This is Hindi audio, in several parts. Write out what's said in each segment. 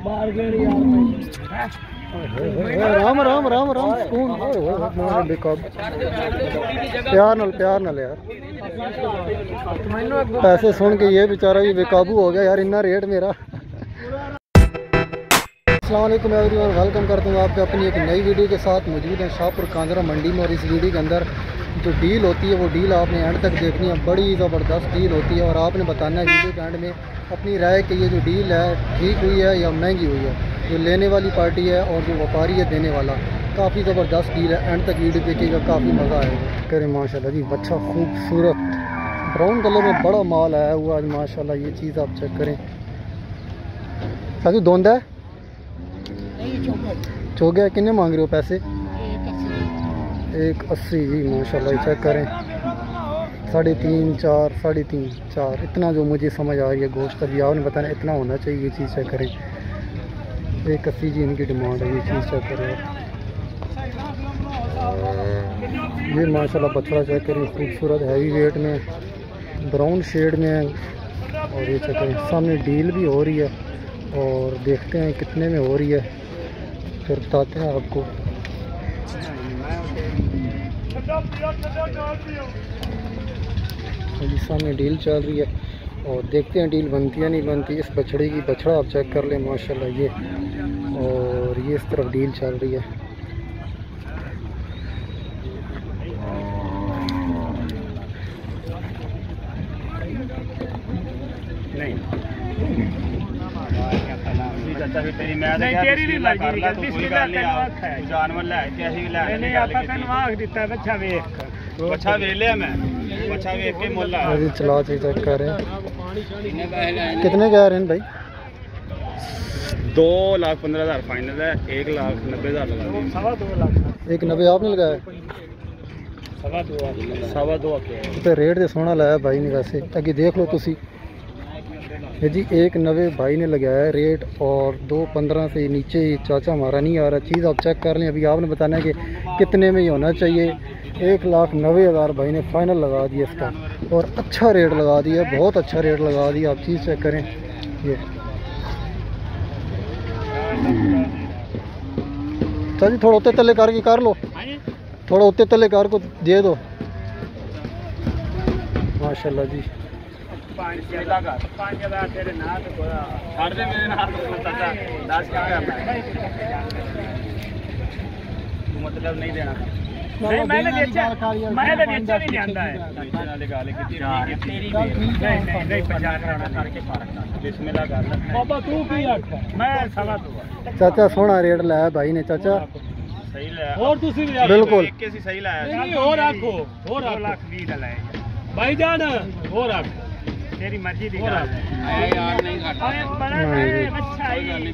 राम राम राम राम होए, मारे बेकाब प्यार नाल प्यार नाल यार। पैसे सुन के ये बेचारा भी बेकाबू हो गया यार इतना रेट मेरा। अस्सलाम एवरीवन वेलकम करता हूँ आपके अपनी एक नई वीडियो के साथ। मौजूद है शाहपुर कांजरा मंडी में और इस वीडियो के अंदर जो डील होती है वो डील आपने एंड तक देखनी है। बड़ी ज़बरदस्त डील होती है और आपने बताना है वीडियो के एंड में अपनी राय कि ये जो डील है ठीक हुई है या महँगी हुई है? जो लेने वाली पार्टी है और जो व्यापारी है देने वाला काफ़ी ज़बरदस्त डील है। एंड तक वीडियो देखिएगा काफ़ी मज़ा आएगा। करें माशाल्लाह जी अच्छा खूबसूरत। ब्राउन कलर में बड़ा माल आया हुआ आज माशाल्लाह ये चीज़ आप चेक करें। साजू धोंदा है? चो गया किन्ने मांग रहे हो पैसे? एक अस्सी। जी माशाल्लाह ये चेक करें। साढ़े तीन, चार, साढ़े तीन, चार। इतना जो मुझे समझ आ रही है गोश्त, अभी आपने बताना, इतना होना चाहिए ये चीज़ चेक करें। एक अस्सी जी, इनकी डिमांड है, ये चीज़ चेक करें। ये माशाल्लाह बछड़ा चेक करें, खूबसूरत हैवी वेट में। ब्राउन शेड में है। और ये चेक करें, सामने डील भी हो रही है। और देखते हैं कितने में हो रही है। फिर बताते हैं आपको। अभी सामने डील चल रही है और देखते हैं डील बनती है नहीं बनती इस बछड़े की बछड़ा आप चेक कर लें माशाल्लाह ये और ये इस तरफ डील चल रही है ਨਹੀਂ ਤੇਰੀ ਵੀ ਮਰਜ਼ੀ ਹੈ ਬਿਸਮਿਲ੍ਲਾ ਤੈਨੂੰ ਆਖਿਆ ਹੈ। ਜਾਨਵਰ ਲੈ ਕੇ ਅਸੀਂ ਵੀ ਲੈ ਇਹਨੇ ਆਪਾਂ ਤੈਨੂੰ ਆਖ ਦਿੱਤਾ ਬੱਚਾ ਵੇਖ ਬੱਚਾ ਵੇਚ ਲਿਆ ਮੈਂ ਬੱਚਾ ਵੇਚ ਕੇ ਮੁੱਲ ਆ अभी चला चेक चेक कर रहे हैं। कितने क्या रेंट भाई? दो लाख पंद्रह हज़ार फाइनल है एक लाख नब्बे हज़ार लगा एक नब्बे आपने लगाया? तो रेट तो सोहना लाया भाई ने वैसे। अगे देख लो तुसी। जी एक नवे भाई ने लगाया रेट और दो पंद्रह से नीचे चाचा हमारा नहीं आ रहा चीज़ आप चेक कर लें। अभी आपने बताना है कि कितने में ही होना चाहिए। एक लाख नबे हज़ार भाई ने फाइनल लगा दिया इसका। और अच्छा रेट लगा दिया, बहुत अच्छा रेट लगा दिया, आप चीज़ चेक करें। ये। चलिए थोड़ा उत्ते तले कार की कर लो। थोड़ा उत्ते तले कार को दे दो। माशाल्लाह जी। मतलब नहीं देना। ਪੰਜ ਦਾ ਤੇਰੇ ਨਾਂ ਤੇ ਕੋਈ ਛੱਡ ਦੇ ਮੇਰੇ ਨਾਲ ਚਾਚਾ 10 ਕਿਆ ਮੈਂ ਤੂੰ ਮਤਲਬ ਨਹੀਂ ਦੇਣਾ ਨਹੀਂ ਮੈਂ ਤਾਂ ਵੇਚਿਆ ਮੈਂ ਤਾਂ ਵੇਚਿਆ ਨਹੀਂ ਜਾਂਦਾ ਹੈ ਵੇਚਣ ਵਾਲੀ ਗੱਲ ਕੀਤੀ ਤੇਰੀ ਨਹੀਂ ਨਹੀਂ ਨਹੀਂ ਪਛਾਣ ਰਹਾ ਕਰਕੇ ਫਰਕ ਬਿਸਮਿਲ੍ਲਾ ਕਰ ਲੈ ਬਾਬਾ ਤੂੰ ਕੀ ਆਖਿਆ ਮੈਂ ਸਵਾ 2 चाचा सोना रेट लाया भाई ने चाचा ਸਹੀ ਲੈ ਹੋਰ ਤੁਸੀਂ ਵੀ ਬਿਲਕੁਲ। ਵੇਖ ਕੇ ਸੀ ਸਹੀ ਲਾਇਆ ਨਹੀਂ ਹੋਰ ਆਖੋ ਹੋਰ ਆਖੋ ਲੱਖ 20 ਦਾ ਲੈ ਭਾਈ ਜਾਨ ਹੋਰ ਆਖੋ ਤੇਰੀ ਮਰਜ਼ੀ ਦੀ ਗੱਲ ਆਇਆ ਯਾਰ ਨਹੀਂ ਘੱਟ ਆਏ ਬੜਾ ਨਹੀਂ, ਹੈ ਨਹੀਂ। ਬੱਚਾ ਕੋਈ ਗੱਲ ਨਹੀਂ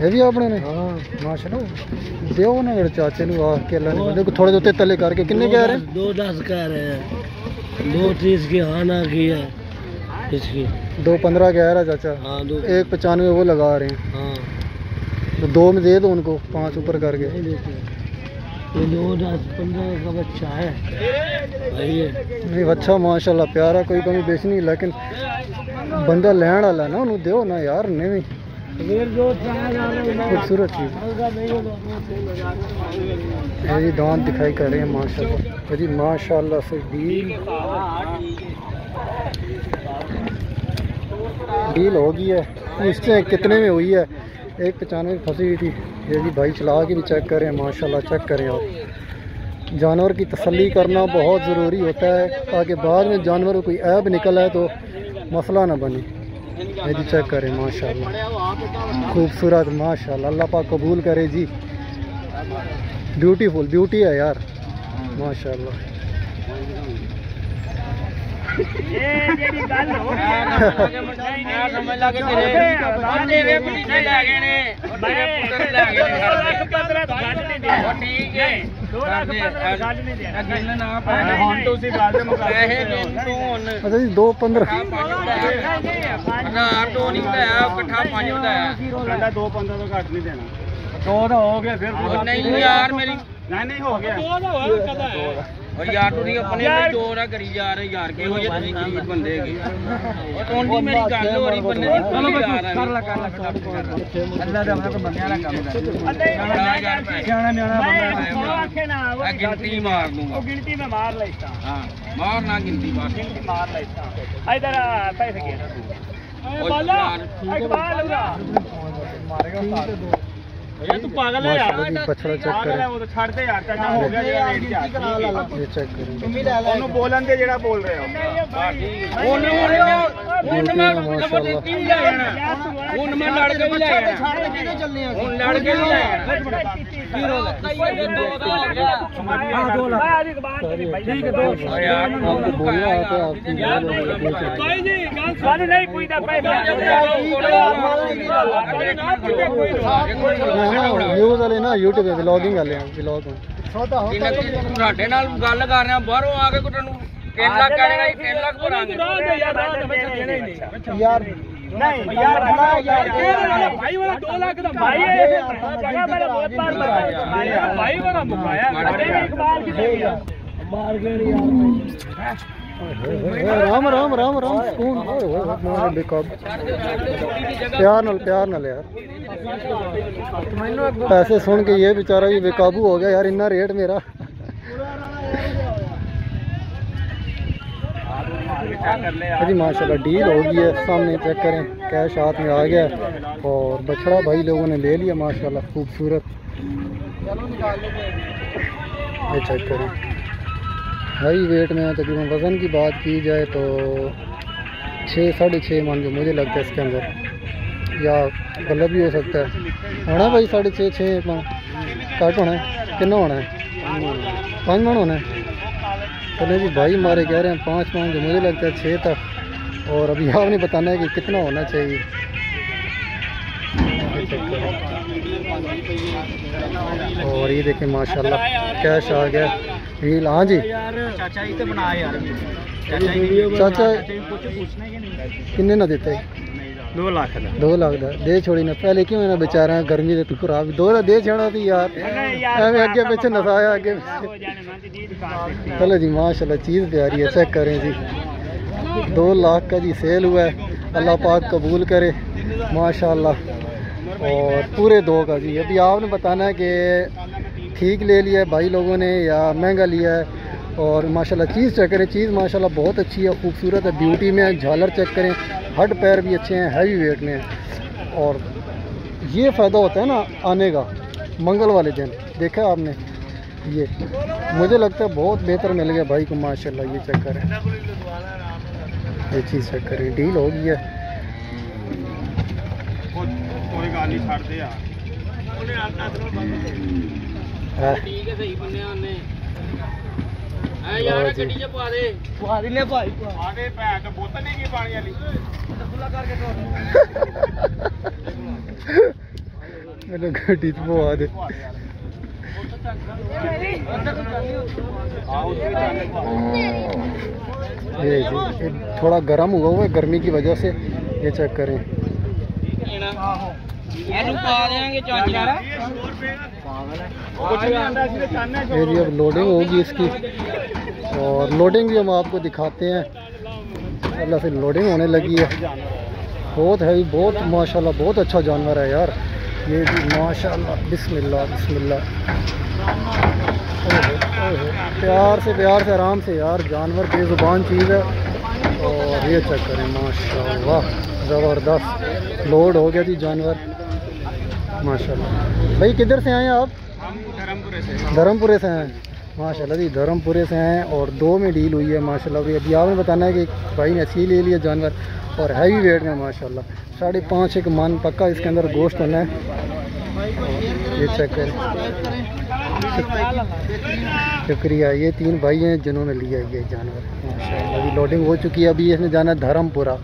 ये भी आपने ने हाँ माशाल्लाह देओ ना मेरे चाचे ਨੂੰ ਆ ਕੇ ਅੱਲਾ ਨੇ ਬੰਦੇ ਕੋ ਥੋੜੇ ਉੱਤੇ ਤਲੇ ਕਰਕੇ ਕਿੰਨੇ ਕਹਿ ਰਹੇ दो दस कह रहे हैं दो तीस की हाना की है इसकी दो पंद्रह कह रहा चाचा हाँ दो एक पचानवे वो लगा रहे हैं हाँ तो दो में दे दो उनको पाँच ऊपर करके नहीं देते ये दो दस पंद्रह का बच्चा है भाई ये नहीं अच्छा माशाल्लाह प्यारा कोई कमी बेच नहीं लेकिन बंदा लैन वाला है ना उन्होंने दो ना यार नहीं खूबसूरत चीज़। जी दांत दिखाई कर रहे हैं, माशाल्लाह। जी माशाल्लाह से डील। डील हो गई है। हैं कितने में हुई है? एक पचानवे फंसी हुई थी। ये जी भाई चला के भी चेक करें, माशाल्लाह चेक करें आप। जानवर की तसल्ली करना बहुत ज़रूरी होता है। ताकि बाद में जानवर को कोई ऐब निकल आए तो मसला ना बने। ये जी चेक करें, माशाल्लाह। खूबसूरत माशा अल्लाह पाक कबूल करे जी। ब्यूटीफुल ब्यूटी है यार। माशाल्लाह। ਦੋ ਜਿਹੜੀ ਗੱਲ ਹੋ ਗਈ ਨਾ ਨਹੀਂ ਨਹੀਂ ਦੇ ਗੱਲ ਨਹੀਂ ਤੋਂ ਘੱਟ ਨਹੀਂ ਦੇਣਾ। ਹੋ ਗਿਆ ਫਿਰ ਨਹੀਂ ਯਾਰ ਮੇਰੀ ਹੋ ਗਿਆ। 2 ਤਾਂ ਓ ਯਾਰ ਤੁਸੀਂ ਆਪਣੇ ਤੇ ਜ਼ੋਰ ਆ ਕਰੀ ਜਾ ਰਹੇ ਯਾਰ ਕਿਹੋ ਜਿਹੇ ਤੁਸੀਂ ਗਰੀਬ ਬੰਦੇ ਹੈਗੇ ਉਹ ਤੋਂਡੀ ਮੇਰੀ ਗੱਲ ਹੋ ਰਹੀ ਬੰਦੇ ਦੀ ਚਲੋ ਯਾਰ ਕਰ ਲੈ ਕਰ ਲੈ ਅੱਲਾ ਦਾ ਮੈਂ ਬੰਦਿਆਂ ਦਾ ਕੰਮ ਕਰ। ਸਿਆਣਾ ਨਿਆਣਾ ਬੰਦਾ ਆਖੇ ਨਾ ਆ ਗਿਣਤੀ ਮਾਰ ਦੂੰਗਾ। ਉਹ ਗਿਣਤੀ ਮੈਂ ਮਾਰ ਲੈਤਾ ਹਾਂ। ਮਾਰ ਨਾ ਗਿਣਤੀ ਮਾਰ। ਗਿਣਤੀ ਮਾਰ ਲੈਤਾ ਇਧਰ ਪੈਸੇ ਕੇ ਓਏ ਬਾਲਾ ਇਕਬਾਲ ਉਰਾ। ਯਾਰ ਤੂੰ ਪਾਗਲ ਹੈ ਯਾਰ। ਮਾਸ਼ਾਅੱਲਾ ਦੀ ਪਛੜਾ ਚੈੱਕ ਪਾਗਲ ਹੈ ਕਰੋ ਉਹ ਤਾਂ ਛੱਡ ਦੇ ਯਾਰ ਕੰਨਾ ਹੋ ਗਿਆ ਜਿਹੜਾ ਰੇਟ ਤੇ ਆ। ਇਹ ਚੈੱਕ ਕਰੋ ਮੰਮੀ ਲੈ ਲੈ ਉਹਨੂੰ ਬੋਲਣ ਦੇ ਜਿਹੜਾ ਬੋਲ ਰਿਹਾ ਹੁਣ ਹੁਣ ਮੈਂ ਖਬਰ ਦਿੱਤੀ ਨਹੀਂ ਲੈਣਾ ਹੁਣ ਮੈਂ ਲੜ ਕੇ ਵੀ ਲੈ ਆਇਆ। ਹੁਣ ਲੜ ਕੇ ਵੀ ਲੈ ਆਇਆ। ਹਾਂ ਦੋ ਲੱਖ ਠੀਕ ਹੈ ਦੋ ਯਾਰ आपको बोलना आता है आपकी ਭਾਈ ਜੀ ਗੱਲ ਸਾਨੂੰ ਨਹੀਂ ਪੁੱਛਦਾ ਪੈਸੇ व्यूज वाले ना यूट्यूब पे व्लॉगिंग वाले हैं व्लॉग ਜਿੰਨਾ ਕਿ ਤੁਹਾਡੇ ਨਾਲ ਗੱਲ ਕਰ ਰਿਹਾ ਬਾਹਰੋਂ ਆ ਕੇ ਕੋਈ ਤੁਹਾਨੂੰ 3 ਲੱਖ ਕਰੇਗਾ 3 ਲੱਖ ਭਰਾਂਗੇ यार ਨਹੀਂ ਯਾਰ राम राम राम राम सुकून। प्यार प्यार यार। पैसे सुन के ये बेचारा भी बेकाबू हो गया यार इन्ना रेट मेरा। जी, माशाल्लाह, डील हो गई है। सामने चेक करें, कैश हाथ में आ गया और बछड़ा भाई लोगों ने ले लिया, माशाल्लाह, खूबसूरत। ये चेक करें। हाई वेट में तकरीबन वज़न की बात की जाए तो छः साढ़े छः मान लो मुझे लगता है इसके अंदर। या गलत भी हो सकता है। होना भाई, साढ़े छः छः कट होना है। कितना होना है? पाँच मन होना है। चले जी भाई हमारे कह रहे हैं पाँच पाँच मुझे लगता है छः तक। और अभी आप नहीं बताना है कि कितना होना चाहिए। और ये देखें माशाल्लाह कैश आ गया। रील हाँ जी। चाचा चाचा कितने ना देते? 2 ਲੱਖ ਦਾ दो लाख दा दे छोड़ी ना पहले क्यों ना बेचारा गर्मी दे तू खराब दो दा दे छड़ा थी यार एवं अगे पीछे नसाया अगे पीछे। चलो जी माशाल्लाह चीज़ प्यारी है चेक करें जी दो लाख का जी सेल हुआ है अल्लाह पाक कबूल करे माशाल्लाह और पूरे दो का जी अभी आपने बताना है कि ठीक ले लिया है भाई लोगों ने या महंगा लिया है और माशाल्लाह चीज़ चेक करें चीज़ माशाल्लाह बहुत अच्छी है खूबसूरत है ब्यूटी में है झालर चेक करें हड पैर भी अच्छे हैं हैवी वेट में है। और ये फ़ायदा होता है ना आने का मंगल वाले दिन। देखा आपने? ये मुझे लगता है बहुत बेहतर मिल गया भाई को माशाल्लाह ये चक्कर है ये चीज़ चक्कर करें। डील हो गई है। यार गड्डी च पा दे पा दिने भाई पा दे बोतल नहीं की पानी वाली मेरे गाड़ी तो हाँ। ये थोड़ा गर्म हुआ हुआ है, गर्मी की वजह से ये चेक करें। ये अब लोडिंग होगी इसकी। और लोडिंग भी हम आपको दिखाते हैं। अल्लाह से लोडिंग होने लगी है। बहुत है बहुत माशाल्लाह बहुत अच्छा जानवर है यार। ये माशाल्लाह बिस्मिल्लाह बिस्मिल्लाह। प्यार से प्यार से आराम से यार जानवर बेजुबान चीज़ है। और ये चेक करें माशाल्लाह ज़बरदस्त। लोड हो गया जी जानवर। माशाल्लाह। भाई किधर से आए आप? हम धर्मपुरे से। धर्मपुरे से हैं। माशाल्लाह जी, धर्मपुरे से हैं और दो में डील हुई है, माशाल्लाह भाई अभी आपने बताना है कि भाई ने असली ले लिया जानवर और हैवी वेट में, माशाल्लाह। साढ़े पाँच एक मन पक्का इसके अंदर गोश्त होना है। ये चेक करें। शुक्रिया, ये तीन भाई हैं जिन्होंने लिया ये जानवर माशा अभी लोडिंग हो चुकी है, अभी इसने जाना धर्मपुरा।